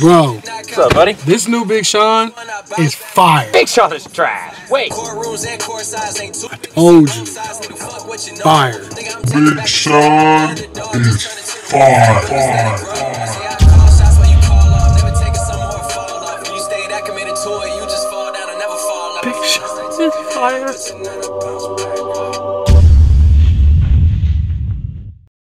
Bro, What's up, buddy? this new Big Sean is fire. Big Sean is trash. Wait. I Told you. Fire. Big Sean is fire. fire. Big Sean is fire.